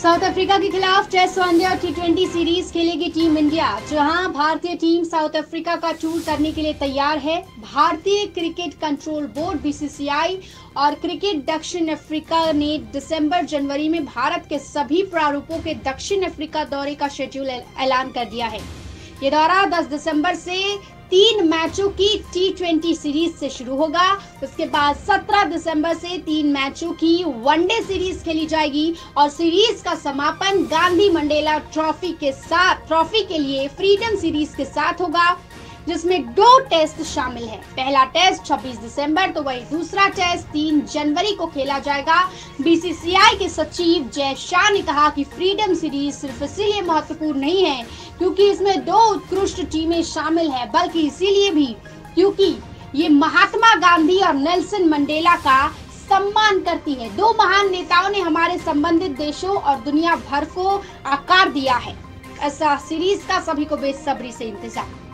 South Africa के खिलाफ test one day और टी सीरीज़ खेलेगी टीम इंडिया, जहाँ भारतीय टीम साउथ अफ्रीका का टूर करने के लिए तैयार है। भारतीय क्रिकेट कंट्रोल बोर्ड बीसीसीआई और क्रिकेट दक्षिण अफ्रीका ने दिसंबर जनवरी में भारत के सभी प्रारूपों के दक्षिण अफ्रीका दौरे का शेड्यूल ऐलान कर दिया है। ये दौरा 10 दिसंबर से तीन मैचों की टी ट्वेंटी सीरीज़ से शुरू होगा। उसके बाद 17 दिसंबर से तीन मैचों की वनडे सीरीज़ खेली जाएगी और सीरीज़ का समापन गांधी मंडेला ट्रॉफी के साथ ट्रॉफी के लिए फ्रीडम सीरीज़ के साथ होगा। जिसमें दो टेस्ट शामिल है। पहला टेस्ट 26 दिसंबर तो वही दूसरा टेस्ट 3 जनवरी को खेला जाएगा। बीसीसीआई के सचिव जय शाह ने कहा कि फ्रीडम सीरीज़ सिर्फ़ इसीलिए महत्वपूर्ण नहीं है क्योंकि इसमें दो उत्कृष्ट टीमें शामिल है, बल्कि इसीलिए भी क्योंकि ये महात्मा गांधी और नेल्सन मंडेला का सम्मान करती है। दो महान नेताओं ने हमारे संबंधित देशों और दुनिया भर को आकार दिया है। ऐसा सीरीज़ का सभी को बेसब्री से इंतज़ार।